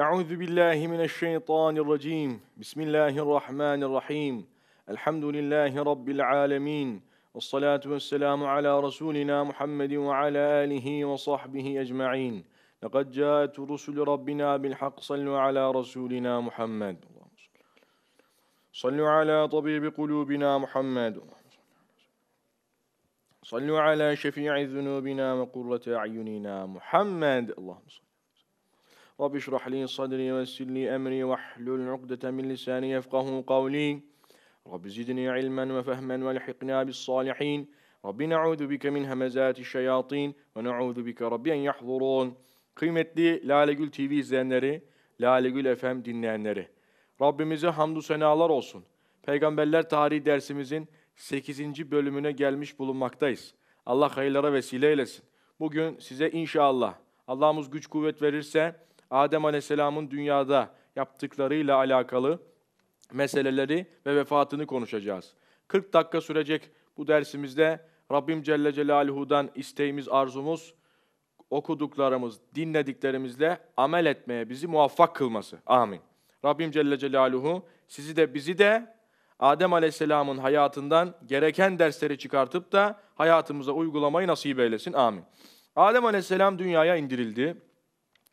أعوذ بالله من الشيطان الرجيم. بسم الله الرحمن الرحيم. الحمد لله رب العالمين. والصلاة والسلام على رسولنا محمد وعلى آله وصحبه أجمعين. لقد جاءت رسل ربنا بالحق. صلوا على رسولنا محمد. صلوا على طبيب قلوبنا محمد. صلوا على شفيع ذنوبنا وقرة أعيننا محمد. اللهم صل Rabbi şrah li sadri ve yessir li emri ve hlul ukdete min lisani yefkahu kavli. Rabbi zidni ilmen ve fehmen ve lihikna bis salihin. Rabbi na'udhu bike min hemezati şeyatin ve na'udhu bike Rabbi en. Kıymetli Lale Gül TV izleyenleri, Lale Gül FM dinleyenleri. Rabbimize hamdü senalar olsun. Peygamberler tarihi dersimizin 8. bölümüne gelmiş bulunmaktayız. Allah hayırlara vesile eylesin. Bugün size inşallah Allah'ımız güç kuvvet verirse Adem Aleyhisselam'ın dünyada yaptıklarıyla alakalı meseleleri ve vefatını konuşacağız. 40 dakika sürecek bu dersimizde Rabbim Celle Celaluhu'dan isteğimiz, arzumuz, okuduklarımız, dinlediklerimizle amel etmeye bizi muvaffak kılması. Amin. Rabbim Celle Celaluhu sizi de bizi de Adem Aleyhisselam'ın hayatından gereken dersleri çıkartıp da hayatımıza uygulamayı nasip eylesin. Amin. Adem Aleyhisselam dünyaya indirildi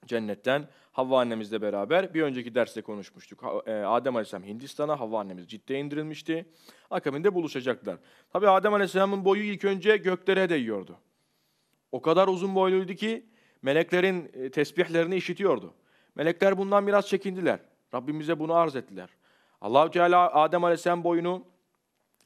cennetten. Havva annemizle beraber bir önceki derste konuşmuştuk. E, Adem Aleyhisselam Hindistan'a, Havva annemiz Cidde'ye indirilmişti. Akabinde buluşacaklar. Tabi Adem Aleyhisselam'ın boyu ilk önce göklere değiyordu. O kadar uzun boyluydu ki meleklerin e, tesbihlerini işitiyordu. Melekler bundan biraz çekindiler. Rabbimize bunu arz ettiler. Allahu Teala Adem Aleyhisselam boyunu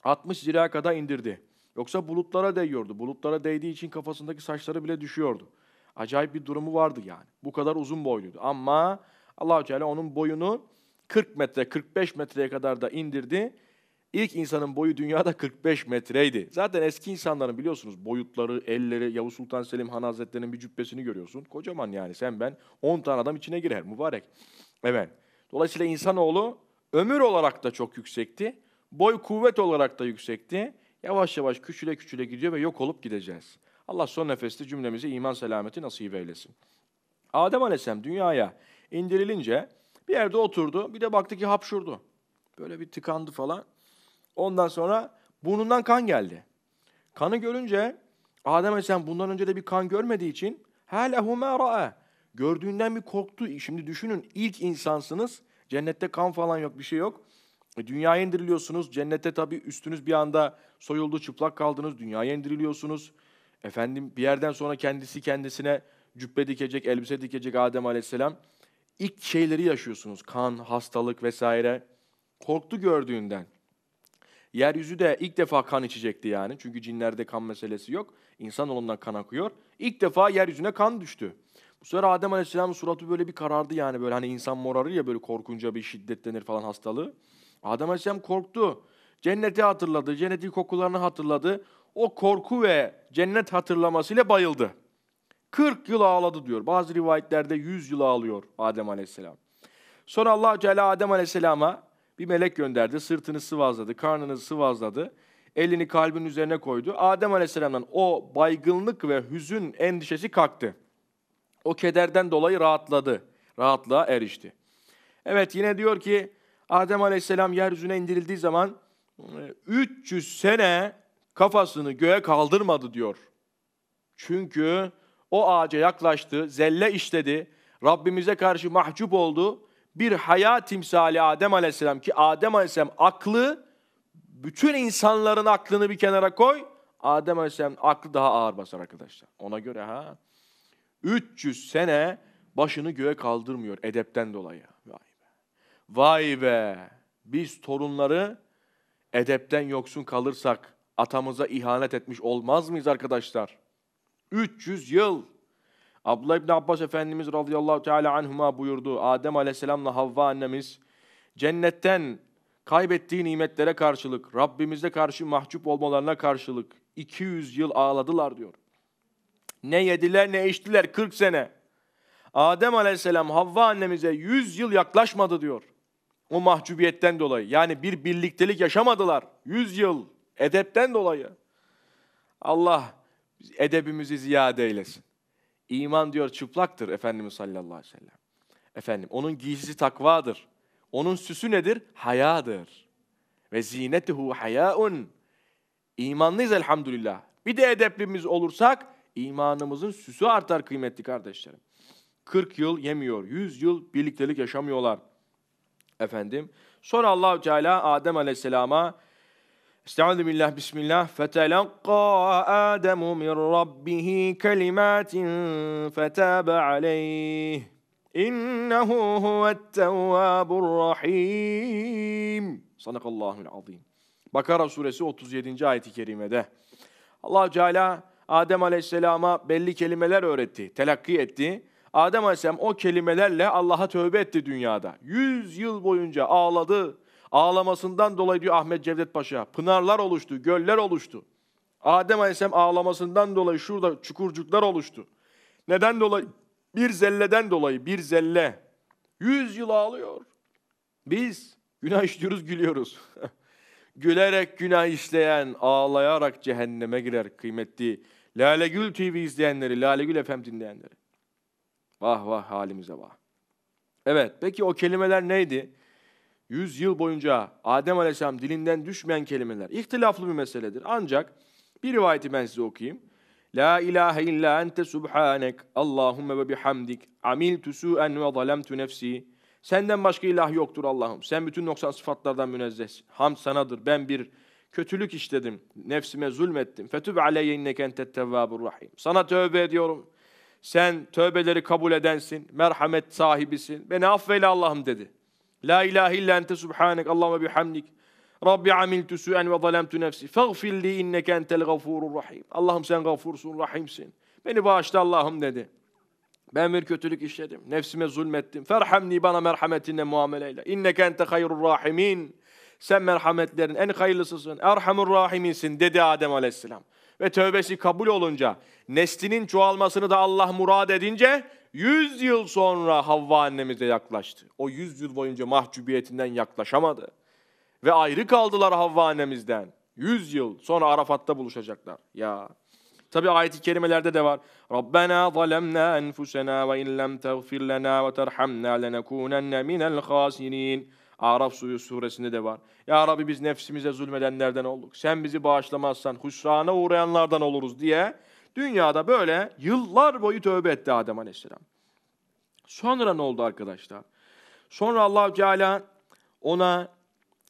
60 zira kadar indirdi. Yoksa bulutlara değiyordu. Bulutlara değdiği için kafasındaki saçları bile düşüyordu. Acayip bir durumu vardı yani. Bu kadar uzun boyluydu. Ama Allahu Teala onun boyunu 40 metre, 45 metreye kadar da indirdi. İlk insanın boyu dünyada 45 metreydi. Zaten eski insanların biliyorsunuz boyutları, elleri, Yavuz Sultan Selim Han Hazretleri'nin bir cübbesini görüyorsun. Kocaman yani sen ben 10 tane adam içine girer mübarek. Evet. Dolayısıyla insanoğlu ömür olarak da çok yüksekti. Boy kuvvet olarak da yüksekti. Yavaş yavaş küçüle küçüle gidiyor ve yok olup gideceğiz. Allah son nefeste cümlemize iman selameti nasip eylesin. Adem Aleyhisselam dünyaya indirilince bir yerde oturdu. Bir de baktı ki hapşurdu. Böyle bir tıkandı falan. Ondan sonra burnundan kan geldi. Kanı görünce Adem Aleyhisselam bundan önce de bir kan görmediği için hâlehu mâ Gördüğünden bir korktu. Şimdi düşünün ilk insansınız. Cennette kan falan yok, bir şey yok. E, dünyaya indiriliyorsunuz. Cennette tabii üstünüz bir anda soyuldu, çıplak kaldınız. Dünyaya indiriliyorsunuz. Efendim bir yerden sonra kendisi kendisine cübbe dikecek, elbise dikecek Adem Aleyhisselam. İlk şeyleri yaşıyorsunuz. Kan, hastalık vesaire. Korktu gördüğünden. Yeryüzü de ilk defa kan içecekti yani. Çünkü cinlerde kan meselesi yok. İnsanoğlundan kan akıyor. İlk defa yeryüzüne kan düştü. Bu sefer Adem Aleyhisselam'ın suratı böyle bir karardı yani. Böyle hani insan morarır ya böyle korkunca bir şiddetlenir falan hastalığı. Adem Aleyhisselam korktu. Cenneti hatırladı, cennetin kokularını hatırladı. O korku ve cennet hatırlamasıyla bayıldı. 40 yıl ağladı diyor. Bazı rivayetlerde 100 yıl ağlıyor Adem Aleyhisselam. Sonra Allah Celle Adem Aleyhisselam'a bir melek gönderdi. Sırtını sıvazladı, karnını sıvazladı. Elini kalbin üzerine koydu. Adem Aleyhisselam'dan o baygınlık ve hüzün endişesi kalktı. O kederden dolayı rahatladı. Rahatlığa erişti. Evet yine diyor ki Adem Aleyhisselam yeryüzüne indirildiği zaman 300 sene kafasını göğe kaldırmadı diyor. Çünkü o ağaca yaklaştı, zelle işledi, Rabbimize karşı mahcup oldu. Bir hayat timsali Adem Aleyhisselam ki Adem Aleyhisselam aklı, bütün insanların aklını bir kenara koy. Adem Aleyhisselam aklı daha ağır basar arkadaşlar. Ona göre ha. 300 sene başını göğe kaldırmıyor edepten dolayı. Vay be. Vay be. Biz torunları edepten yoksun kalırsak atamıza ihanet etmiş olmaz mıyız arkadaşlar? 300 yıl. Abdullah İbni Abbas Efendimiz radıyallahu teala anhuma buyurdu. Adem aleyhisselamla Havva annemiz cennetten kaybettiği nimetlere karşılık, Rabbimize karşı mahcup olmalarına karşılık 200 yıl ağladılar diyor. Ne yediler ne içtiler 40 sene. Adem aleyhisselam Havva annemize 100 yıl yaklaşmadı diyor. O mahcubiyetten dolayı. Yani bir birliktelik yaşamadılar. 100 yıl edepten dolayı. Allah edebimizi ziyade eylesin. İman diyor çıplaktır Efendimiz sallallahu aleyhi ve sellem. Efendim onun giysisi takvadır. Onun süsü nedir? Hayadır. Ve zinetuhu hayaun. İmanlıyız elhamdülillah. Bir de edeplimiz olursak imanımızın süsü artar kıymetli kardeşlerim. 40 yıl yemiyor, 100 yıl birliktelik yaşamıyorlar. Efendim. Sonra Allahu Teala Adem Aleyhisselam'a Estaizu billah bismillah fetelakka Ademu min rabbihi kelimatin fetabe aleyh innehu huvettevvabur rahim. Sadakallahul azim. Bakara suresi 37. ayeti kerimede. Allah Teala Adem Aleyhisselam'a belli kelimeler öğretti, telakki etti. Adem Aleyhisselam o kelimelerle Allah'a tövbe etti dünyada. Yüz yıl boyunca ağladı. Ağlamasından dolayı diyor Ahmet Cevdet Paşa, pınarlar oluştu, göller oluştu. Adem Aleyhisselam ağlamasından dolayı şurada çukurcuklar oluştu. Neden dolayı? Bir zelleden dolayı, bir zelle. Yüz yıl ağlıyor. Biz günah işliyoruz, gülüyoruz. Gülerek günah işleyen, ağlayarak cehenneme girer kıymetli. Lale Gül TV izleyenleri, Lale Gül FM dinleyenleri. Vah vah halimize vah. Evet, peki o kelimeler neydi? Yüz yıl boyunca Adem Aleyhisselam dilinden düşmeyen kelimeler. İhtilaflı bir meseledir. Ancak bir rivayeti ben size okuyayım. La ilahe illa ente subhanek Allahümme ve bihamdik amiltu su'en ve zalemtu nefsi Senden başka ilah yoktur Allah'ım. Sen bütün noksan sıfatlardan münezzehsin. Ham sanadır. Ben bir kötülük işledim. Nefsime zulmettim. Fetüb aleyye inneke entet rahim. Sana tövbe ediyorum. Sen tövbeleri kabul edensin. Merhamet sahibisin. Beni affeyle Allah'ım dedi. La ilahe illa ente subhanek Allahümme bihamdik. Rabbi amiltu su'en ve zalemtu nefsi. Faghfir li inneke entel gafurur rahim. Allah'ım sen gafursun, rahimsin. Beni bağışla Allah'ım dedi. Ben bir kötülük işledim. Nefsime zulmettim. Ferhamni bana merhametinle muameleyle. İnneke ente hayrur rahimin. Sen merhametlerin en hayırlısısın. Erhamur rahiminsin dedi Adem aleyhisselam. Ve tövbesi kabul olunca, neslinin çoğalmasını da Allah murad edince, yüz yıl sonra Havva annemize yaklaştı. O yüz yıl boyunca mahcubiyetinden yaklaşamadı. Ve ayrı kaldılar Havva annemizden. Yüz yıl sonra Arafat'ta buluşacaklar. Ya Tabi ayet-i kerimelerde de var. Rabbena zalemna enfusena ve in lem teğfir lena ve terhamna lenekunenne minel khasirin. Araf suresinde de var. Ya Rabbi biz nefsimize zulmedenlerden olduk. Sen bizi bağışlamazsan husrana uğrayanlardan oluruz diye dünyada böyle yıllar boyu tövbe etti Adem Aleyhisselam. Sonra ne oldu arkadaşlar? Sonra Allah Teala ona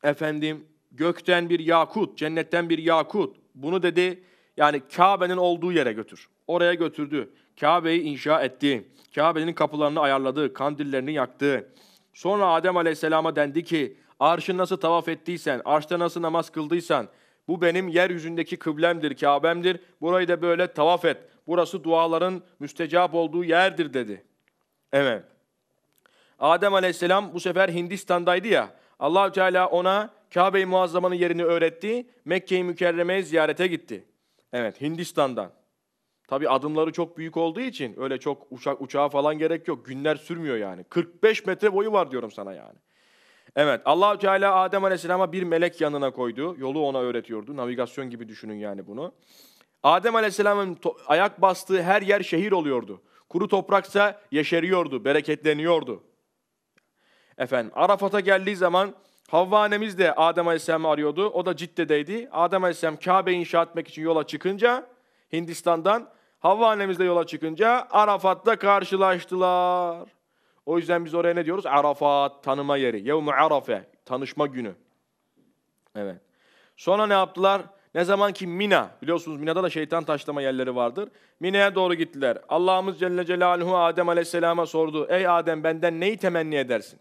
efendim gökten bir yakut, cennetten bir yakut. Bunu dedi yani Kabe'nin olduğu yere götür. Oraya götürdü. Kabe'yi inşa etti. Kabe'nin kapılarını ayarladı, kandillerini yaktı. Sonra Adem Aleyhisselam'a dendi ki, arşı nasıl tavaf ettiysen, arşta nasıl namaz kıldıysan, bu benim yeryüzündeki kıblemdir, Kabe'mdir. Burayı da böyle tavaf et. Burası duaların müstecap olduğu yerdir dedi. Evet. Adem Aleyhisselam bu sefer Hindistan'daydı ya. allah Teala ona Kabe-i Muazzama'nın yerini öğretti. Mekke-i Mükerreme'ye ziyarete gitti. Evet Hindistan'dan. Tabi adımları çok büyük olduğu için öyle çok uçak uçağa falan gerek yok. Günler sürmüyor yani. 45 metre boyu var diyorum sana yani. Evet allah Teala Adem Aleyhisselam'a bir melek yanına koydu. Yolu ona öğretiyordu. Navigasyon gibi düşünün yani bunu. Adem Aleyhisselam'ın ayak bastığı her yer şehir oluyordu. Kuru topraksa yeşeriyordu, bereketleniyordu. Efendim Arafat'a geldiği zaman Havva annemiz de Adem Aleyhisselam'ı arıyordu. O da Cidde'deydi. Adem Aleyhisselam Kabe inşa etmek için yola çıkınca Hindistan'dan Havva annemiz de yola çıkınca Arafat'ta karşılaştılar. O yüzden biz oraya ne diyoruz? Arafat, tanıma yeri. Yevmu Arafe, tanışma günü. Evet. Sonra ne yaptılar? Ne zaman ki Mina, biliyorsunuz Mina'da da şeytan taşlama yerleri vardır. Mina'ya doğru gittiler. Allah'ımız Celle Celaluhu Adem Aleyhisselam'a sordu. Ey Adem benden neyi temenni edersin?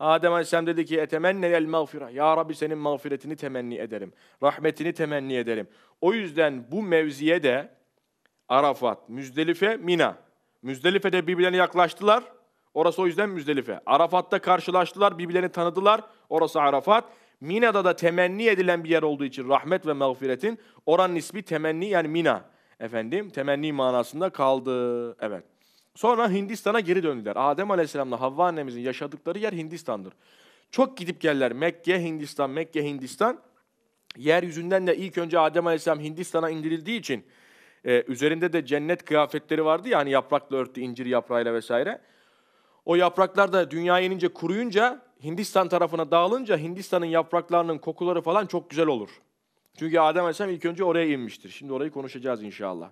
Adem Aleyhisselam dedi ki etemenneyel mağfira. Ya Rabbi senin mağfiretini temenni ederim. Rahmetini temenni ederim. O yüzden bu mevziye de Arafat, Müzdelife, Mina. Müzdelife'de birbirlerine yaklaştılar. Orası o yüzden Müzdelife. Arafat'ta karşılaştılar, birbirlerini tanıdılar. Orası Arafat. Mina'da da temenni edilen bir yer olduğu için rahmet ve mağfiretin oranın ismi temenni yani Mina. Efendim temenni manasında kaldı. Evet. Sonra Hindistan'a geri döndüler. Adem Aleyhisselam'la Havva annemizin yaşadıkları yer Hindistan'dır. Çok gidip gelirler. Mekke, Hindistan, Mekke, Hindistan. Yeryüzünden de ilk önce Adem Aleyhisselam Hindistan'a indirildiği için e, üzerinde de cennet kıyafetleri vardı ya hani yaprakla örtü, incir yaprağıyla vesaire. O yapraklar da dünyaya inince kuruyunca Hindistan tarafına dağılınca Hindistan'ın yapraklarının kokuları falan çok güzel olur. Çünkü Adem Aleyhisselam ilk önce oraya inmiştir. Şimdi orayı konuşacağız inşallah.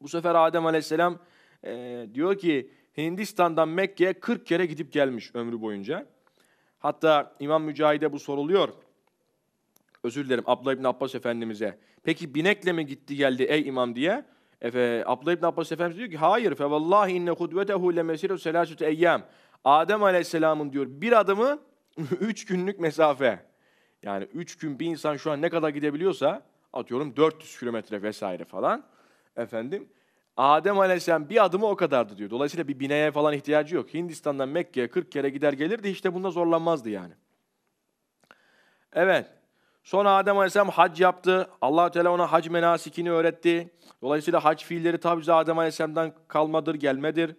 Bu sefer Adem Aleyhisselam e, diyor ki Hindistan'dan Mekke'ye 40 kere gidip gelmiş ömrü boyunca. Hatta İmam Mücahide bu soruluyor. Özür dilerim Abdullah İbni Abbas Efendimiz'e. Peki binekle mi gitti geldi ey imam diye. Efe, Abdullah İbni Abbas Efendimiz diyor ki hayır. Fe vallahi inne hudvetehu lemesiru selasüte eyyam. Adem Aleyhisselam'ın diyor bir adımı üç günlük mesafe. Yani üç gün bir insan şu an ne kadar gidebiliyorsa atıyorum 400 kilometre vesaire falan. Efendim Adem Aleyhisselam bir adımı o kadardı diyor. Dolayısıyla bir bineye falan ihtiyacı yok. Hindistan'dan Mekke'ye 40 kere gider gelirdi işte bunda zorlanmazdı yani. Evet. Sonra Adem Aleyhisselam hac yaptı. allah Teala ona hac menasikini öğretti. Dolayısıyla hac fiilleri tabi Adem Aleyhisselam'dan kalmadır, gelmedir.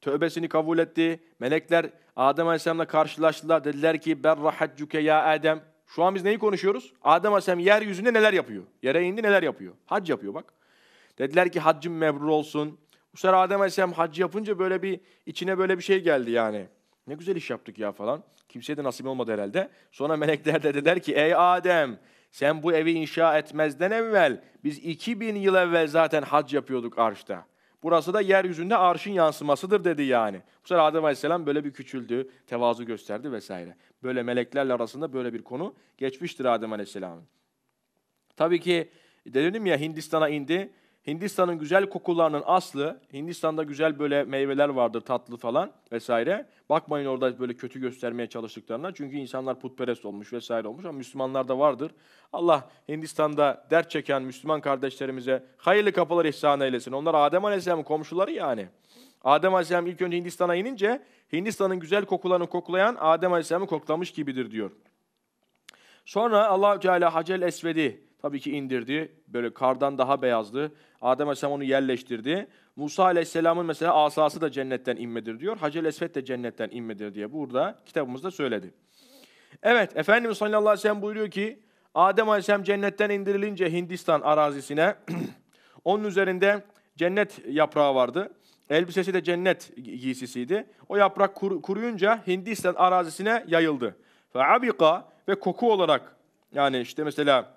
Tövbesini kabul etti. Melekler Adem Aleyhisselam'la karşılaştılar. Dediler ki berra haccuke ya Adem. Şu an biz neyi konuşuyoruz? Adem Aleyhisselam yeryüzünde neler yapıyor? Yere indi neler yapıyor? Hac yapıyor bak. Dediler ki haccın mebrur olsun. Bu sefer Adem Aleyhisselam hac yapınca böyle bir içine böyle bir şey geldi yani. Ne güzel iş yaptık ya falan. Kimseye de nasip olmadı herhalde. Sonra melekler de dediler ki ey Adem sen bu evi inşa etmezden evvel biz 2000 yıl evvel zaten hac yapıyorduk arşta. Burası da yeryüzünde arşın yansımasıdır dedi yani. Bu sefer Adem Aleyhisselam böyle bir küçüldü, tevazu gösterdi vesaire. Böyle meleklerle arasında böyle bir konu geçmiştir Adem Aleyhisselam'ın. Tabii ki dedim ya Hindistan'a indi. Hindistan'ın güzel kokularının aslı, Hindistan'da güzel böyle meyveler vardır tatlı falan vesaire. Bakmayın orada böyle kötü göstermeye çalıştıklarına. Çünkü insanlar putperest olmuş vesaire olmuş ama Müslümanlar da vardır. Allah Hindistan'da dert çeken Müslüman kardeşlerimize hayırlı kapılar ihsan eylesin. Onlar Adem Aleyhisselam'ın komşuları yani. Adem Aleyhisselam ilk önce Hindistan'a inince Hindistan'ın güzel kokularını koklayan Adem Aleyhisselam'ı koklamış gibidir diyor. Sonra allah Teala Hacel Esved'i tabii ki indirdi. Böyle kardan daha beyazdı. Adem Aleyhisselam onu yerleştirdi. Musa Aleyhisselam'ın mesela asası da cennetten inmedir diyor. Hacel Esved de cennetten inmedir diye burada kitabımızda söyledi. Evet, Efendimiz sallallahu aleyhi ve sellem buyuruyor ki, Adem Aleyhisselam cennetten indirilince Hindistan arazisine, onun üzerinde cennet yaprağı vardı. Elbisesi de cennet giysisiydi. O yaprak kur, kuruyunca Hindistan arazisine yayıldı. Ve abika ve koku olarak yani işte mesela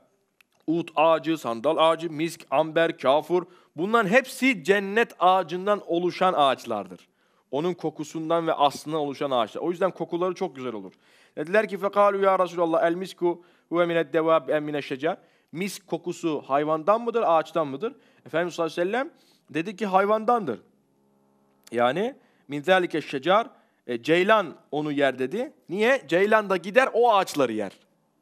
ut ağacı, sandal ağacı, misk, amber, kafur bunların hepsi cennet ağacından oluşan ağaçlardır. Onun kokusundan ve aslından oluşan ağaçlar. O yüzden kokuları çok güzel olur. Dediler ki fekalu ya Resulallah el misku huve mined devab en mineşşecer. Misk kokusu hayvandan mıdır, ağaçtan mıdır? Efendimiz sallallahu aleyhi ve sellem dedi ki hayvandandır. Yani min zâlike şecar e, ceylan onu yer dedi. Niye? Ceylan da gider o ağaçları yer.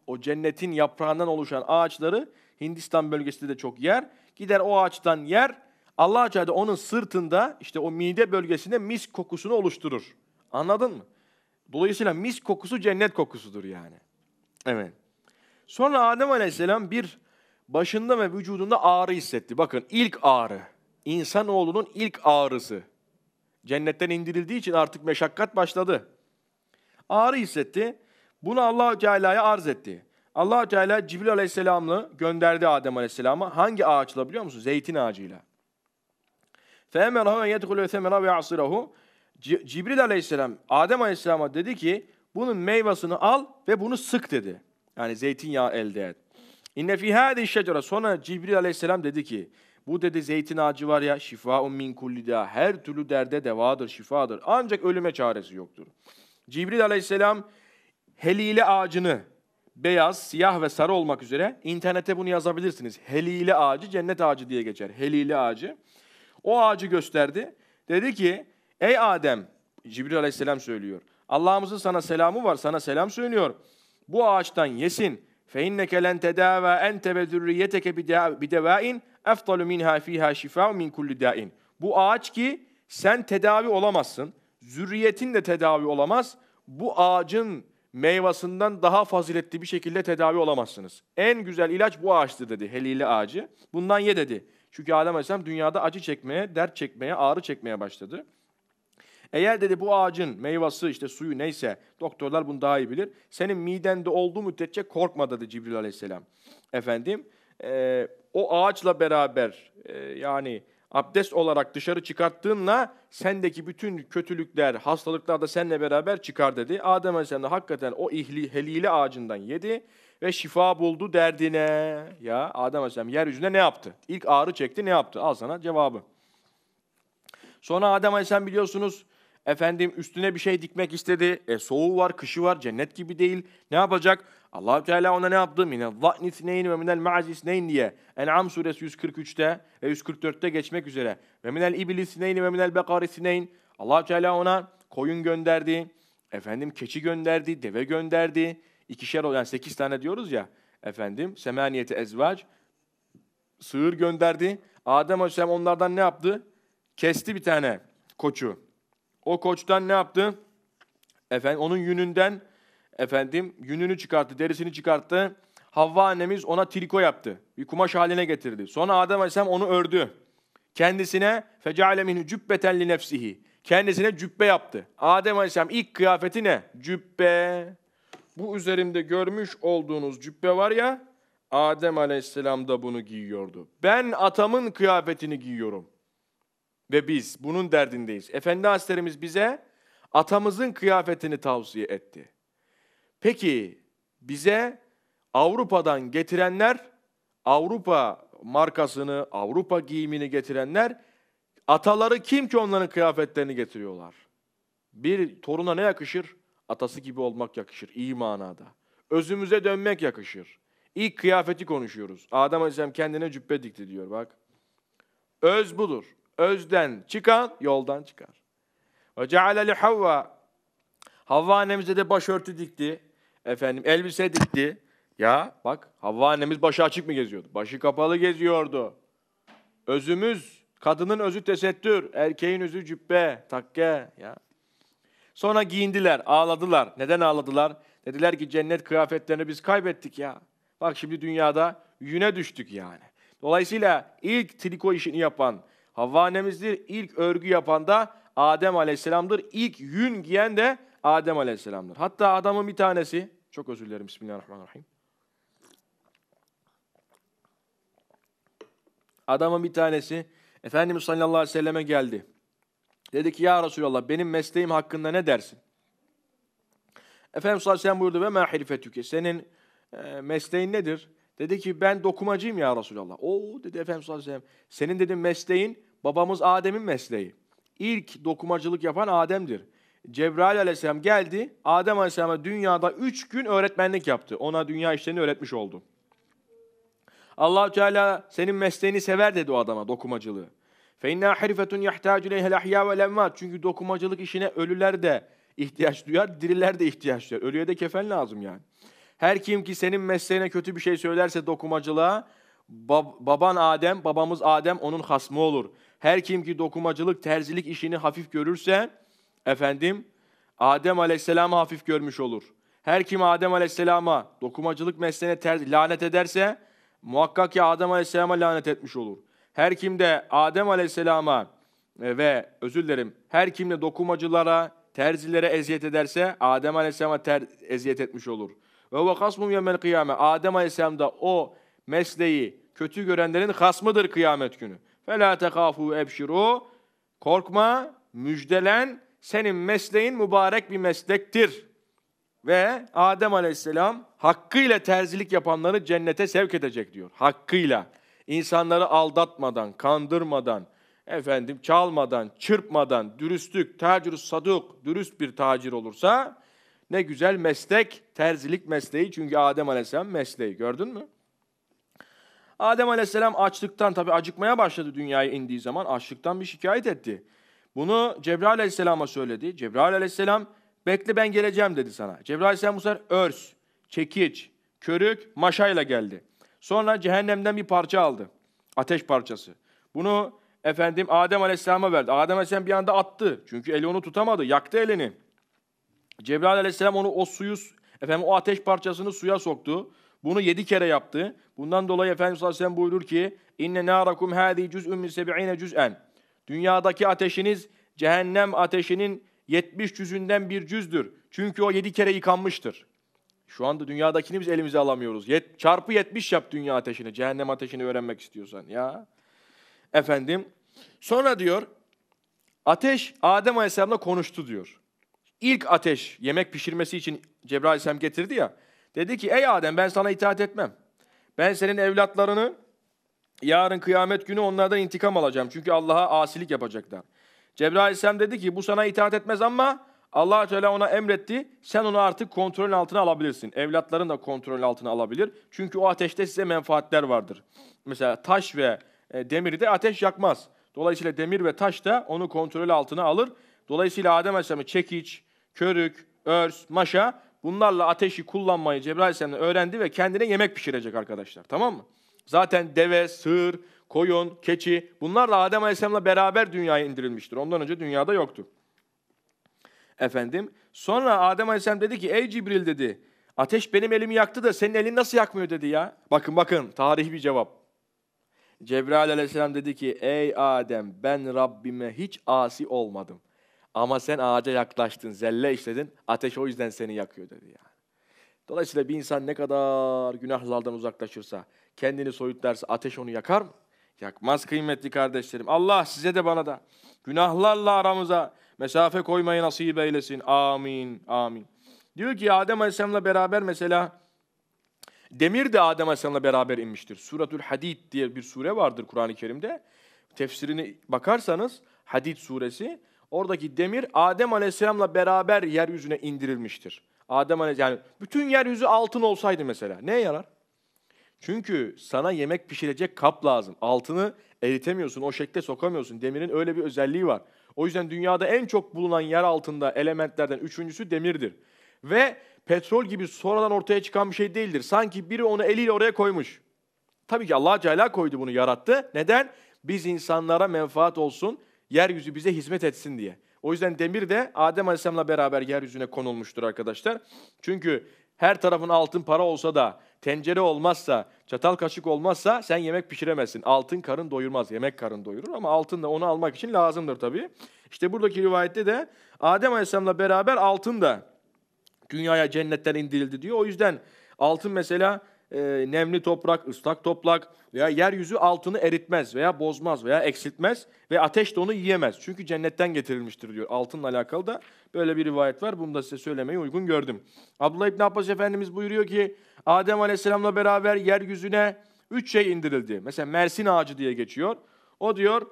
O cennetin yaprağından oluşan ağaçları Hindistan bölgesinde de çok yer. Gider o ağaçtan yer. Allah Teala onun sırtında işte o mide bölgesinde mis kokusunu oluşturur. Anladın mı? Dolayısıyla mis kokusu cennet kokusudur yani. Evet. Sonra Adem Aleyhisselam bir başında ve vücudunda ağrı hissetti. Bakın ilk ağrı. İnsanoğlunun ilk ağrısı. Cennetten indirildiği için artık meşakkat başladı. Ağrı hissetti. Bunu Allah Teala'ya arz etti. Allah Teala Cibril Aleyhisselam'ı gönderdi Adem Aleyhisselam'a. Hangi ağaçla biliyor musun? Zeytin ağacıyla. فَاَمَرَهُ ve يَدْخُلُ ثَمَرَهُ وَيَعْصِرَهُ Cibril Aleyhisselam Adem Aleyhisselam'a dedi ki bunun meyvasını al ve bunu sık dedi. Yani zeytinyağı elde et. İnne fi hadi şecere. Sonra Cibril Aleyhisselam dedi ki bu dedi zeytin ağacı var ya şifaun min kulli da her türlü derde devadır, şifadır. Ancak ölüme çaresi yoktur. Cibril Aleyhisselam helile ağacını beyaz, siyah ve sarı olmak üzere internete bunu yazabilirsiniz. Helile ağacı cennet ağacı diye geçer. Helile ağacı. O ağacı gösterdi. Dedi ki ey Adem Cibril Aleyhisselam söylüyor. Allah'ımızın sana selamı var. Sana selam söylüyor. Bu ağaçtan yesin. Fe inneke len tedava ente ve zürriyeteke bidevain efdalu minha fiha şifa min kulli dain. Bu ağaç ki sen tedavi olamazsın. Zürriyetin de tedavi olamaz. Bu ağacın meyvasından daha faziletli bir şekilde tedavi olamazsınız. En güzel ilaç bu ağaçtır dedi helili ağacı. Bundan ye dedi. Çünkü Adem Aleyhisselam dünyada acı çekmeye, dert çekmeye, ağrı çekmeye başladı. Eğer dedi bu ağacın meyvası işte suyu neyse doktorlar bunu daha iyi bilir. Senin midende olduğu müddetçe korkma dedi Cibril Aleyhisselam. Efendim e, o ağaçla beraber e, yani abdest olarak dışarı çıkarttığınla sendeki bütün kötülükler, hastalıklar da seninle beraber çıkar dedi. Adem Aleyhisselam da hakikaten o ihli, helili ağacından yedi ve şifa buldu derdine. Ya Adem Aleyhisselam yeryüzünde ne yaptı? İlk ağrı çekti ne yaptı? Al sana cevabı. Sonra Adem Aleyhisselam biliyorsunuz efendim üstüne bir şey dikmek istedi. E, soğuğu var, kışı var, cennet gibi değil. Ne yapacak? allah Teala ona ne yaptı? Mine za'ni sneyn ve minel ma'zi sneyn diye. En'am suresi 143'te ve 144'te geçmek üzere. Ve minel ibli sneyn ve minel bekari sneyn. allah Teala ona koyun gönderdi. Efendim keçi gönderdi, deve gönderdi. İkişer olan yani sekiz tane diyoruz ya. Efendim semaniyeti ezvac. Sığır gönderdi. Adem Aleyhisselam onlardan ne yaptı? Kesti bir tane koçu. O koçtan ne yaptı? Efendim onun yününden efendim yününü çıkarttı, derisini çıkarttı. Havva annemiz ona triko yaptı. Bir kumaş haline getirdi. Sonra Adem Aleyhisselam onu ördü. Kendisine feceale minhu cübbeten li nefsihi. Kendisine cübbe yaptı. Adem Aleyhisselam ilk kıyafeti ne? Cübbe. Bu üzerimde görmüş olduğunuz cübbe var ya, Adem Aleyhisselam da bunu giyiyordu. Ben atamın kıyafetini giyiyorum. Ve biz bunun derdindeyiz. Efendi Hazretlerimiz bize atamızın kıyafetini tavsiye etti. Peki bize Avrupa'dan getirenler, Avrupa markasını, Avrupa giyimini getirenler, ataları kim ki onların kıyafetlerini getiriyorlar? Bir toruna ne yakışır? Atası gibi olmak yakışır, iyi manada. Özümüze dönmek yakışır. İlk kıyafeti konuşuyoruz. Adem Aleyhisselam kendine cübbe dikti diyor bak. Öz budur. Özden çıkan yoldan çıkar. Ve ceale li Havva. Havva annemize de başörtü dikti. Efendim elbise dikti. Ya bak Havva annemiz başı açık mı geziyordu? Başı kapalı geziyordu. Özümüz, kadının özü tesettür, erkeğin özü cübbe, takke. Ya. Sonra giyindiler, ağladılar. Neden ağladılar? Dediler ki cennet kıyafetlerini biz kaybettik ya. Bak şimdi dünyada yüne düştük yani. Dolayısıyla ilk triko işini yapan Havva annemizdir. İlk örgü yapan da Adem Aleyhisselam'dır. İlk yün giyen de Adem Aleyhisselam'dır. Hatta adamın bir tanesi, çok özür dilerim Bismillahirrahmanirrahim. Adamın bir tanesi Efendimiz sallallahu aleyhi ve selleme geldi. Dedi ki ya Resulallah benim mesleğim hakkında ne dersin? Efendimiz sallallahu aleyhi ve sellem buyurdu ve ma hilfetüke. Senin e, mesleğin nedir? Dedi ki ben dokumacıyım ya Resulallah. O dedi Efendimiz sallallahu aleyhi ve sellem. Senin dedim mesleğin babamız Adem'in mesleği. İlk dokumacılık yapan Adem'dir. Cebrail aleyhisselam geldi. Adem aleyhisselama dünyada üç gün öğretmenlik yaptı. Ona dünya işlerini öğretmiş oldu. allah Teala senin mesleğini sever dedi o adama dokumacılığı. فَاِنَّا حِرْفَةٌ يَحْتَاجُ لَيْهَ الْاَحْيَا وَالْاَمْوَاتِ Çünkü dokumacılık işine ölüler de ihtiyaç duyar, diriler de ihtiyaç duyar. Ölüye de kefen lazım yani. Her kim ki senin mesleğine kötü bir şey söylerse dokumacılığa, bab baban Adem, babamız Adem onun hasmı olur. Her kim ki dokumacılık, terzilik işini hafif görürse, efendim, Adem Aleyhisselam'ı hafif görmüş olur. Her kim Adem Aleyhisselam'a dokumacılık mesleğine ter, lanet ederse, muhakkak ki Adem Aleyhisselam'a lanet etmiş olur. Her kim de Adem Aleyhisselam'a e, ve özür dilerim, her kim de dokumacılara, terzilere eziyet ederse, Adem Aleyhisselam'a ter, eziyet etmiş olur. Ve ve kasmum yemel kıyame. Adem Aleyhisselam da o mesleği kötü görenlerin hasmıdır kıyamet günü. فَلَا تَخَافُوا اَبْشِرُوا Korkma, müjdelen, senin mesleğin mübarek bir meslektir. Ve Adem Aleyhisselam hakkıyla terzilik yapanları cennete sevk edecek diyor. Hakkıyla. İnsanları aldatmadan, kandırmadan, efendim çalmadan, çırpmadan, dürüstlük, tacir saduk, dürüst bir tacir olursa ne güzel meslek, terzilik mesleği. Çünkü Adem Aleyhisselam mesleği. Gördün mü? Adem Aleyhisselam açlıktan tabi acıkmaya başladı dünyaya indiği zaman. Açlıktan bir şikayet etti. Bunu Cebrail Aleyhisselam'a söyledi. Cebrail Aleyhisselam bekle ben geleceğim dedi sana. Cebrail Aleyhisselam bu sefer örs, çekiç, körük, maşayla geldi. Sonra cehennemden bir parça aldı. Ateş parçası. Bunu efendim Adem Aleyhisselam'a verdi. Adem Aleyhisselam bir anda attı. Çünkü eli onu tutamadı. Yaktı elini. Cebrail Aleyhisselam onu o suyu, efendim o ateş parçasını suya soktu. Bunu yedi kere yaptı. Bundan dolayı Efendimiz sallallahu aleyhi ve sellem buyurur ki inne narakum hadi cüz'ün min seb'ine cüz'en. Dünyadaki ateşiniz cehennem ateşinin 70 cüzünden bir cüzdür. Çünkü o yedi kere yıkanmıştır. Şu anda dünyadakini biz elimize alamıyoruz. Yet, çarpı 70 yap dünya ateşini, cehennem ateşini öğrenmek istiyorsan. Ya Efendim, Sonra diyor ateş Adem Aleyhisselam'la konuştu diyor. İlk ateş yemek pişirmesi için Cebrail Aleyhisselam getirdi ya. Dedi ki ey Adem ben sana itaat etmem. Ben senin evlatlarını yarın kıyamet günü onlardan intikam alacağım. Çünkü Allah'a asilik yapacaklar. Cebrail Aleyhisselam dedi ki bu sana itaat etmez ama allah Teala ona emretti. Sen onu artık kontrolün altına alabilirsin. Evlatların da kontrolün altına alabilir. Çünkü o ateşte size menfaatler vardır. Mesela taş ve e, demiri de ateş yakmaz. Dolayısıyla demir ve taş da onu kontrol altına alır. Dolayısıyla Adem Aleyhisselam'ı çekiç, körük, örs, maşa bunlarla ateşi kullanmayı Cebrail Aleyhisselam'dan öğrendi ve kendine yemek pişirecek arkadaşlar. Tamam mı? Zaten deve, sığır, koyun, keçi bunlar Adem Aleyhisselam'la beraber dünyaya indirilmiştir. Ondan önce dünyada yoktu. Efendim sonra Adem Aleyhisselam dedi ki ey Cibril dedi ateş benim elimi yaktı da senin elin nasıl yakmıyor dedi ya. Bakın bakın tarihi bir cevap. Cebrail aleyhisselam dedi ki ey Adem ben Rabbime hiç asi olmadım. Ama sen ağaca yaklaştın, zelle işledin, ateş o yüzden seni yakıyor dedi yani. Dolayısıyla bir insan ne kadar günahlardan uzaklaşırsa, kendini soyutlarsa ateş onu yakar mı? Yakmaz kıymetli kardeşlerim. Allah size de bana da günahlarla aramıza mesafe koymayı nasip eylesin. Amin, amin. Diyor ki Adem Aleyhisselam'la beraber mesela demir de Adem Aleyhisselam'la beraber inmiştir. Suratül Hadid diye bir sure vardır Kur'an-ı Kerim'de. Tefsirini bakarsanız Hadid suresi oradaki demir Adem Aleyhisselam'la beraber yeryüzüne indirilmiştir. Adem Aleyhisselam yani bütün yeryüzü altın olsaydı mesela ne yarar? Çünkü sana yemek pişirecek kap lazım. Altını eritemiyorsun, o şekle sokamıyorsun. Demirin öyle bir özelliği var. O yüzden dünyada en çok bulunan yer altında elementlerden üçüncüsü demirdir. Ve petrol gibi sonradan ortaya çıkan bir şey değildir. Sanki biri onu eliyle oraya koymuş. Tabii ki Allah Celle koydu bunu, yarattı. Neden? Biz insanlara menfaat olsun, yeryüzü bize hizmet etsin diye. O yüzden demir de Adem Aleyhisselam'la beraber yeryüzüne konulmuştur arkadaşlar. Çünkü her tarafın altın para olsa da tencere olmazsa, çatal kaşık olmazsa sen yemek pişiremezsin. Altın karın doyurmaz, yemek karın doyurur ama altın da onu almak için lazımdır tabii. İşte buradaki rivayette de Adem Aleyhisselam'la beraber altın da dünyaya cennetten indirildi diyor. O yüzden altın mesela e, nemli toprak, ıslak toprak veya yeryüzü altını eritmez veya bozmaz veya eksiltmez ve ateş de onu yiyemez. Çünkü cennetten getirilmiştir diyor. Altınla alakalı da böyle bir rivayet var. Bunu da size söylemeyi uygun gördüm. Abdullah İbni Abbas Efendimiz buyuruyor ki Adem Aleyhisselam'la beraber yeryüzüne üç şey indirildi. Mesela Mersin ağacı diye geçiyor. O diyor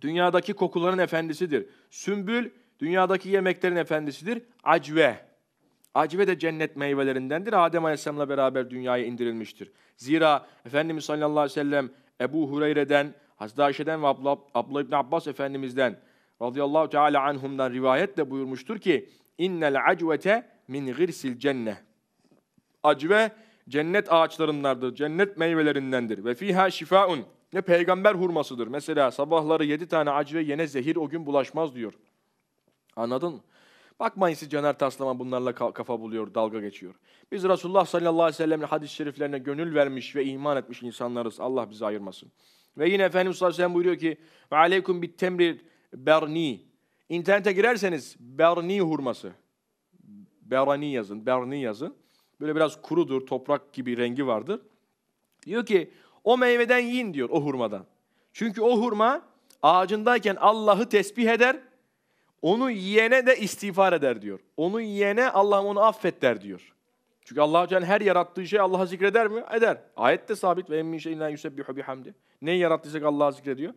dünyadaki kokuların efendisidir. Sümbül dünyadaki yemeklerin efendisidir. Acve Acibe de cennet meyvelerindendir. Adem Aleyhisselam'la beraber dünyaya indirilmiştir. Zira Efendimiz sallallahu aleyhi ve sellem Ebu Hureyre'den, Hazreti Ayşe'den ve Abla, Abla İbni Abbas Efendimiz'den radıyallahu teala anhumdan rivayetle buyurmuştur ki innel acvete min gırsil cenne. Acve cennet ağaçlarındandır, cennet meyvelerindendir. Ve fiha şifaun. Ne peygamber hurmasıdır. Mesela sabahları yedi tane acve yene zehir o gün bulaşmaz diyor. Anladın mı? Bakmayın siz Caner Taslama bunlarla kafa buluyor, dalga geçiyor. Biz Resulullah sallallahu aleyhi ve sellem'in hadis-i şeriflerine gönül vermiş ve iman etmiş insanlarız. Allah bizi ayırmasın. Ve yine Efendimiz sallallahu aleyhi ve sellem buyuruyor ki ve aleykum bit temri berni. İnternete girerseniz berni hurması. Berani yazın, berni yazın. Böyle biraz kurudur, toprak gibi rengi vardır. Diyor ki o meyveden yiyin diyor o hurmadan. Çünkü o hurma ağacındayken Allah'ı tesbih eder onu yiyene de istiğfar eder diyor. Onu yiyene Allah'ım onu affet der diyor. Çünkü Allah Celle her yarattığı şey Allah'a zikreder mi? Eder. Ayette sabit ve emmin şeyinden yusebbihu bihamdi. Neyi yarattıysak Allah'a zikrediyor.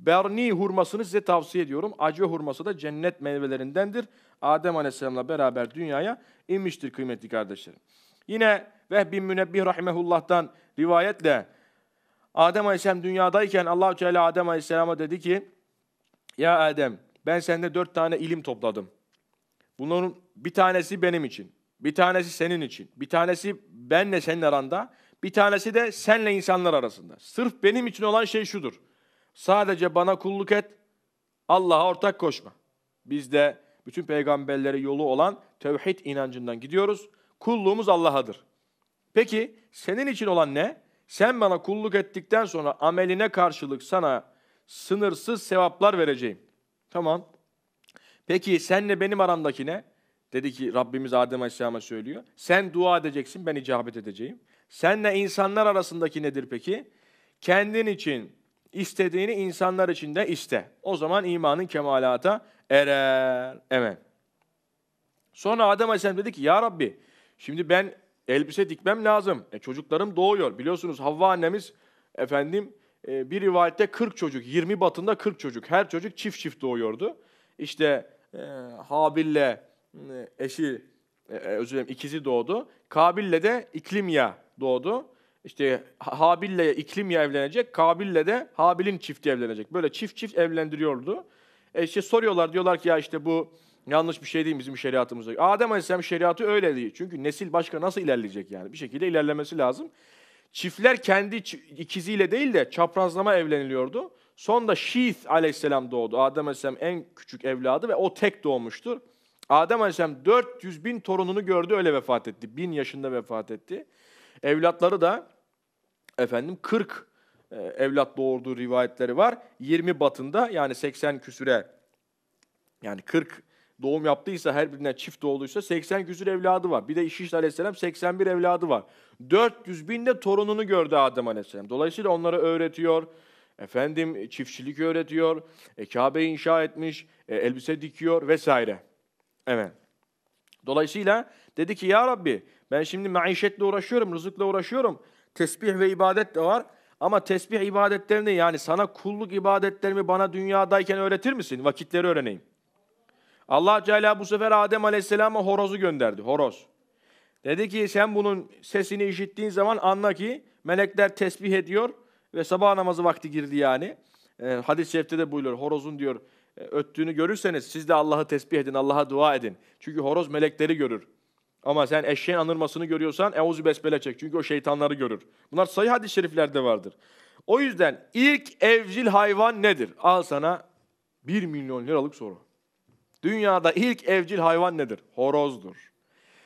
Berni hurmasını size tavsiye ediyorum. Acı hurması da cennet meyvelerindendir. Adem Aleyhisselam'la beraber dünyaya inmiştir kıymetli kardeşlerim. Yine Vehb bin Münebbih Rahimehullah'tan rivayetle Adem Aleyhisselam dünyadayken allah Teala Adem Aleyhisselam'a dedi ki Ya Adem ben sende dört tane ilim topladım. Bunların bir tanesi benim için, bir tanesi senin için, bir tanesi benle senin aranda, bir tanesi de senle insanlar arasında. Sırf benim için olan şey şudur. Sadece bana kulluk et, Allah'a ortak koşma. Biz de bütün peygamberlere yolu olan tevhid inancından gidiyoruz. Kulluğumuz Allah'adır. Peki senin için olan ne? Sen bana kulluk ettikten sonra ameline karşılık sana sınırsız sevaplar vereceğim. Tamam. Peki senle benim aramdaki ne? Dedi ki Rabbimiz Adem Aleyhisselam'a söylüyor. Sen dua edeceksin, ben icabet edeceğim. Senle insanlar arasındaki nedir peki? Kendin için istediğini insanlar için de iste. O zaman imanın kemalata erer. Evet. Sonra Adem Aleyhisselam dedi ki ya Rabbi şimdi ben elbise dikmem lazım. E, çocuklarım doğuyor. Biliyorsunuz Havva annemiz efendim e, bir rivayette 40 çocuk, 20 batında 40 çocuk. Her çocuk çift çift doğuyordu. İşte e, Habil'le e, eşi, e, özür dilerim ikizi doğdu. Kabil'le de İklimya doğdu. İşte Habil'le İklimya evlenecek, Kabil'le de Habil'in çifti evlenecek. Böyle çift çift evlendiriyordu. E işte soruyorlar, diyorlar ki ya işte bu yanlış bir şey değil bizim şeriatımızda. Adem Aleyhisselam şeriatı öyle değil. Çünkü nesil başka nasıl ilerleyecek yani? Bir şekilde ilerlemesi lazım. Çiftler kendi ikiziyle değil de çaprazlama evleniliyordu. Son da Şiith aleyhisselam doğdu. Adem aleyhisselam en küçük evladı ve o tek doğmuştur. Adem aleyhisselam 400 bin torununu gördü öyle vefat etti. Bin yaşında vefat etti. Evlatları da efendim 40 e, evlat doğurduğu rivayetleri var. 20 batında yani 80 küsüre yani 40 doğum yaptıysa her birine çift doğduysa 80 küsür evladı var. Bir de İşiş Aleyhisselam 81 evladı var. 400 bin de torununu gördü Adem Aleyhisselam. Dolayısıyla onlara öğretiyor. Efendim çiftçilik öğretiyor. E, Kabe'yi inşa etmiş. E, elbise dikiyor vesaire. Evet. Dolayısıyla dedi ki ya Rabbi ben şimdi maişetle uğraşıyorum, rızıkla uğraşıyorum. Tesbih ve ibadet de var. Ama tesbih ibadetlerini yani sana kulluk ibadetlerimi bana dünyadayken öğretir misin? Vakitleri öğreneyim. Allah Teala bu sefer Adem Aleyhisselam'a horozu gönderdi. Horoz. Dedi ki sen bunun sesini işittiğin zaman anla ki melekler tesbih ediyor ve sabah namazı vakti girdi yani. E, hadis-i şerifte de buyuruyor. Horozun diyor e, öttüğünü görürseniz siz de Allah'ı tesbih edin, Allah'a dua edin. Çünkü horoz melekleri görür. Ama sen eşeğin anırmasını görüyorsan euzu besmele çek. Çünkü o şeytanları görür. Bunlar sayı hadis-i şeriflerde vardır. O yüzden ilk evcil hayvan nedir? Al sana bir milyon liralık soru. Dünyada ilk evcil hayvan nedir? Horozdur.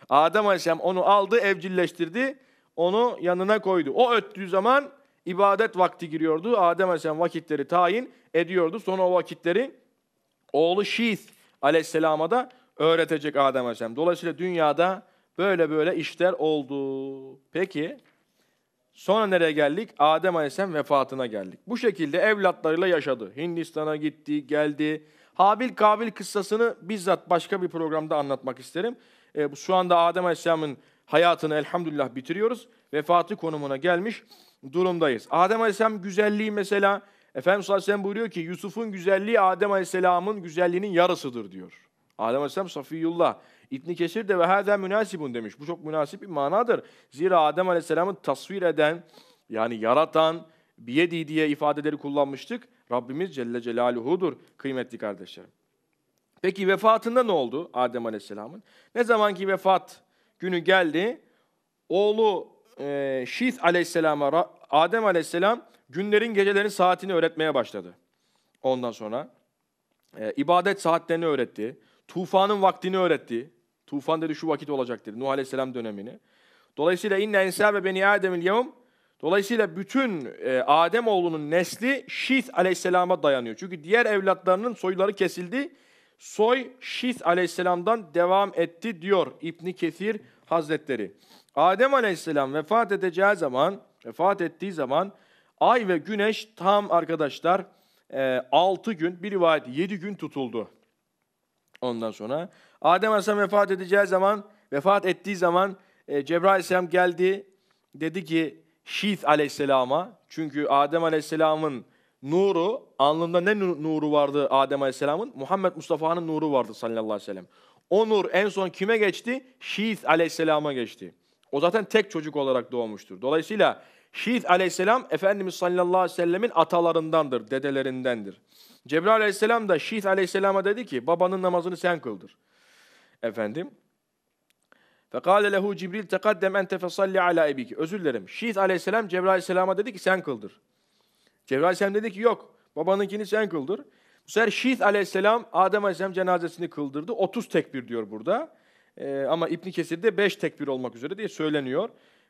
Adem Aleyhisselam onu aldı, evcilleştirdi, onu yanına koydu. O öttüğü zaman ibadet vakti giriyordu. Adem Aleyhisselam vakitleri tayin ediyordu. Sonra o vakitleri oğlu Şiith Aleyhisselam'a da öğretecek Adem Aleyhisselam. Dolayısıyla dünyada böyle böyle işler oldu. Peki sonra nereye geldik? Adem Aleyhisselam vefatına geldik. Bu şekilde evlatlarıyla yaşadı. Hindistan'a gitti, geldi. Habil Kabil kıssasını bizzat başka bir programda anlatmak isterim. E, şu anda Adem Aleyhisselam'ın hayatını elhamdülillah bitiriyoruz. Vefatı konumuna gelmiş durumdayız. Adem Aleyhisselam güzelliği mesela Efendimiz sallallahu aleyhi ve sellem buyuruyor ki Yusuf'un güzelliği Adem Aleyhisselam'ın güzelliğinin yarısıdır diyor. Adem Aleyhisselam Safiyullah. İbn Kesir de ve hâzâ münasibun demiş. Bu çok münasip bir manadır. Zira Adem Aleyhisselam'ı tasvir eden, yani yaratan, biyedi diye ifadeleri kullanmıştık. Rabbimiz Celle Celaluhu'dur kıymetli kardeşlerim. Peki vefatında ne oldu Adem Aleyhisselam'ın? Ne zamanki vefat günü geldi, oğlu e, Şiz Aleyhisselam'a Adem Aleyhisselam günlerin gecelerin saatini öğretmeye başladı. Ondan sonra e, ibadet saatlerini öğretti. Tufanın vaktini öğretti. Tufan dedi şu vakit olacak dedi. Nuh Aleyhisselam dönemini. Dolayısıyla inne insa ve beni ademil yevm Dolayısıyla bütün e, Adem oğlunun nesli Şis aleyhisselama dayanıyor. Çünkü diğer evlatlarının soyları kesildi. Soy Şis aleyhisselamdan devam etti diyor İbni Kesir Hazretleri. Adem aleyhisselam vefat edeceği zaman, vefat ettiği zaman ay ve güneş tam arkadaşlar e, 6 gün, bir rivayet 7 gün tutuldu. Ondan sonra Adem aleyhisselam vefat edeceği zaman, vefat ettiği zaman e, Cebrail aleyhisselam geldi. Dedi ki Şiith aleyhisselama. Çünkü Adem aleyhisselamın nuru, alnında ne nuru vardı Adem aleyhisselamın? Muhammed Mustafa'nın nuru vardı sallallahu aleyhi ve sellem. O nur en son kime geçti? Şiith aleyhisselama geçti. O zaten tek çocuk olarak doğmuştur. Dolayısıyla Şiith aleyhisselam Efendimiz sallallahu aleyhi ve sellemin atalarındandır, dedelerindendir. Cebrail aleyhisselam da Şiith aleyhisselama dedi ki babanın namazını sen kıldır. Efendim Fekale lehu Cibril tekaddem ente fesalli ala ebiki. Özür dilerim. Şiit aleyhisselam Cebrail aleyhisselama dedi ki sen kıldır. Cebrail aleyhisselam dedi ki yok babanınkini sen kıldır. Bu sefer Şiit aleyhisselam Adem aleyhisselam cenazesini kıldırdı. 30 tekbir diyor burada. Ee, ama İbn Kesir'de 5 tekbir olmak üzere diye söyleniyor.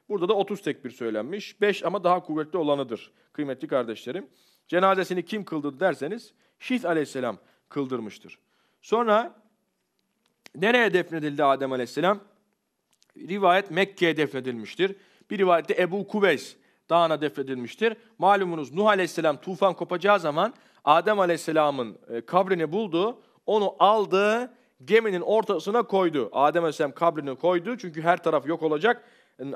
Burada da 30 tekbir söylenmiş. 5 ama daha kuvvetli olanıdır kıymetli kardeşlerim. Cenazesini kim kıldırdı derseniz Şiit aleyhisselam kıldırmıştır. Sonra nereye defnedildi Adem aleyhisselam? Rivayet Mekke'ye defnedilmiştir. Bir rivayette Ebu Kuveys dağına defnedilmiştir. Malumunuz Nuh Aleyhisselam tufan kopacağı zaman Adem Aleyhisselam'ın e, kabrini buldu. Onu aldı, geminin ortasına koydu. Adem Aleyhisselam kabrini koydu çünkü her taraf yok olacak.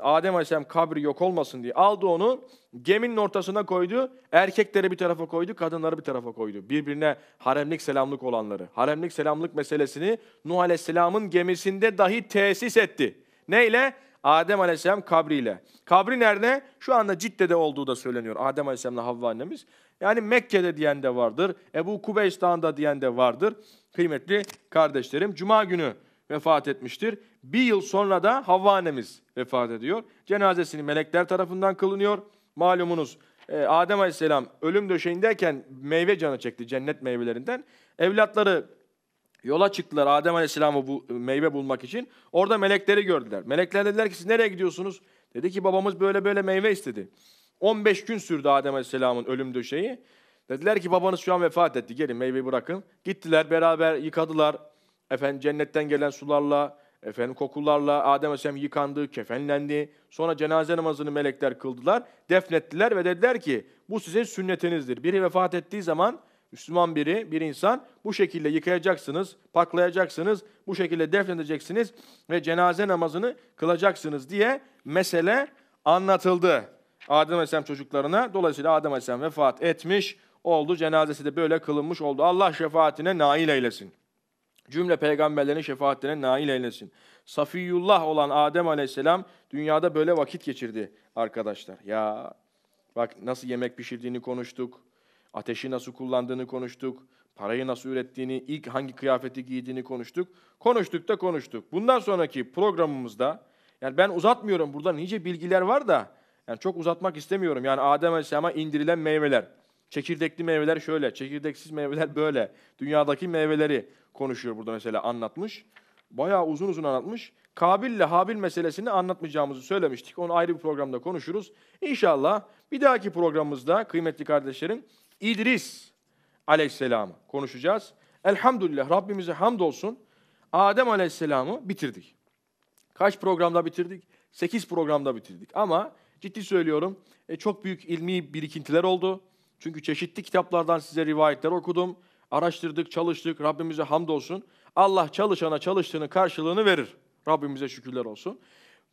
Adem Aleyhisselam kabri yok olmasın diye aldı onu, geminin ortasına koydu. Erkekleri bir tarafa koydu, kadınları bir tarafa koydu. Birbirine haremlik selamlık olanları. Haremlik selamlık meselesini Nuh Aleyhisselam'ın gemisinde dahi tesis etti. Neyle? Adem Aleyhisselam kabriyle. Kabri nerede? Şu anda Cidde'de olduğu da söyleniyor. Adem Aleyhisselam'la Havva annemiz. Yani Mekke'de diyen de vardır. Ebu Kubeys Dağı'nda diyen de vardır. Kıymetli kardeşlerim. Cuma günü vefat etmiştir. Bir yıl sonra da Havva annemiz vefat ediyor. Cenazesini melekler tarafından kılınıyor. Malumunuz e, Adem Aleyhisselam ölüm döşeğindeyken meyve canı çekti cennet meyvelerinden. Evlatları yola çıktılar Adem Aleyhisselam'ı bu meyve bulmak için. Orada melekleri gördüler. Melekler dediler ki siz nereye gidiyorsunuz? Dedi ki babamız böyle böyle meyve istedi. 15 gün sürdü Adem Aleyhisselam'ın ölüm döşeği. Dediler ki babanız şu an vefat etti. Gelin meyveyi bırakın. Gittiler beraber yıkadılar. Efendim cennetten gelen sularla, efendim kokularla Adem Aleyhisselam yıkandı, kefenlendi. Sonra cenaze namazını melekler kıldılar, defnettiler ve dediler ki bu sizin sünnetinizdir. Biri vefat ettiği zaman Müslüman biri, bir insan bu şekilde yıkayacaksınız, paklayacaksınız, bu şekilde defnedeceksiniz ve cenaze namazını kılacaksınız diye mesele anlatıldı. Adem Aleyhisselam çocuklarına. Dolayısıyla Adem Aleyhisselam vefat etmiş oldu. Cenazesi de böyle kılınmış oldu. Allah şefaatine nail eylesin. Cümle peygamberlerin şefaatine nail eylesin. Safiyullah olan Adem Aleyhisselam dünyada böyle vakit geçirdi arkadaşlar. Ya bak nasıl yemek pişirdiğini konuştuk. Ateşi nasıl kullandığını konuştuk. Parayı nasıl ürettiğini, ilk hangi kıyafeti giydiğini konuştuk. Konuştuk da konuştuk. Bundan sonraki programımızda, yani ben uzatmıyorum burada nice bilgiler var da, yani çok uzatmak istemiyorum. Yani Adem Aleyhisselam'a indirilen meyveler, çekirdekli meyveler şöyle, çekirdeksiz meyveler böyle. Dünyadaki meyveleri konuşuyor burada mesela anlatmış. Bayağı uzun uzun anlatmış. Kabil ile Habil meselesini anlatmayacağımızı söylemiştik. Onu ayrı bir programda konuşuruz. İnşallah bir dahaki programımızda kıymetli kardeşlerim İdris aleyhisselamı konuşacağız. Elhamdülillah Rabbimize hamdolsun. Adem aleyhisselamı bitirdik. Kaç programda bitirdik? Sekiz programda bitirdik. Ama ciddi söylüyorum e, çok büyük ilmi birikintiler oldu. Çünkü çeşitli kitaplardan size rivayetler okudum. Araştırdık, çalıştık. Rabbimize hamdolsun. Allah çalışana çalıştığının karşılığını verir. Rabbimize şükürler olsun.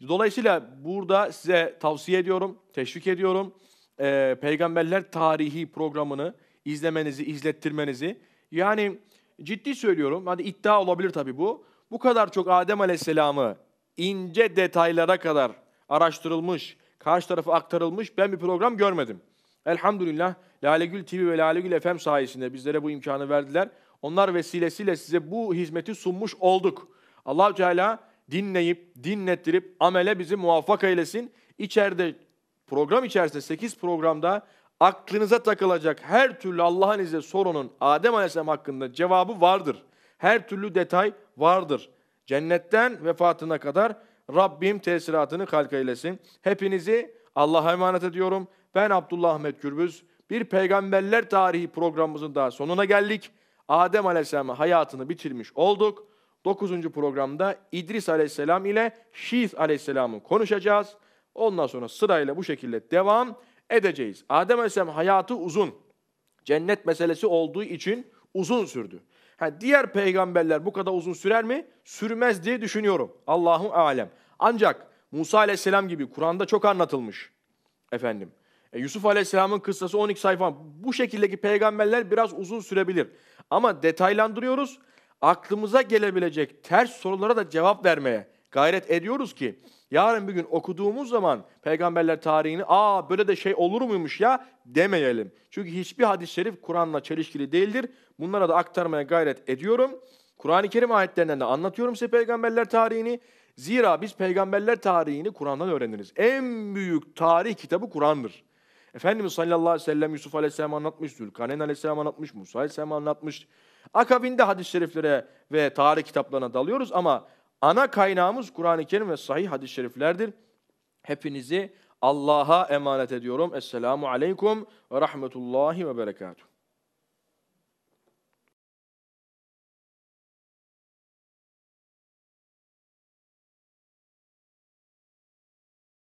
Dolayısıyla burada size tavsiye ediyorum, teşvik ediyorum. Ee, Peygamberler Tarihi programını izlemenizi, izlettirmenizi. Yani ciddi söylüyorum, hadi iddia olabilir tabii bu. Bu kadar çok Adem Aleyhisselam'ı ince detaylara kadar araştırılmış, karşı tarafa aktarılmış ben bir program görmedim. Elhamdülillah Lalegül TV ve Lalegül FM sayesinde bizlere bu imkanı verdiler. Onlar vesilesiyle size bu hizmeti sunmuş olduk. allah Teala dinleyip, dinlettirip amele bizi muvaffak eylesin. İçeride, program içerisinde 8 programda aklınıza takılacak her türlü Allah'ın izniyle sorunun Adem Aleyhisselam hakkında cevabı vardır. Her türlü detay vardır. Cennetten vefatına kadar Rabbim tesiratını kalk eylesin. Hepinizi Allah'a emanet ediyorum. Ben Abdullah Ahmet Gürbüz. Bir peygamberler tarihi programımızın daha sonuna geldik. Adem Aleyhisselam'ın hayatını bitirmiş olduk. 9. programda İdris Aleyhisselam ile Şiz Aleyhisselam'ı konuşacağız. Ondan sonra sırayla bu şekilde devam edeceğiz. Adem Aleyhisselam hayatı uzun. Cennet meselesi olduğu için uzun sürdü. Ha, diğer peygamberler bu kadar uzun sürer mi? Sürmez diye düşünüyorum. Allahu alem. Ancak Musa Aleyhisselam gibi Kur'an'da çok anlatılmış. Efendim. E, Yusuf Aleyhisselam'ın kıssası 12 sayfa. Bu şekildeki peygamberler biraz uzun sürebilir. Ama detaylandırıyoruz. Aklımıza gelebilecek ters sorulara da cevap vermeye gayret ediyoruz ki yarın bir gün okuduğumuz zaman peygamberler tarihini aa böyle de şey olur muymuş ya demeyelim. Çünkü hiçbir hadis-i şerif Kur'an'la çelişkili değildir. Bunlara da aktarmaya gayret ediyorum. Kur'an-ı Kerim ayetlerinden de anlatıyorum size peygamberler tarihini. Zira biz peygamberler tarihini Kur'an'dan öğreniriz. En büyük tarih kitabı Kur'an'dır. Efendimiz sallallahu aleyhi ve sellem Yusuf aleyhisselam anlatmış, Zülkarneyn aleyhisselam anlatmış, Musa aleyhisselam anlatmış. Akabinde hadis-i şeriflere ve tarih kitaplarına dalıyoruz ama ana kaynağımız Kur'an-ı Kerim ve sahih hadis-i şeriflerdir. Hepinizi Allah'a emanet ediyorum. Esselamu aleykum ve rahmetullahi ve berekatuhu.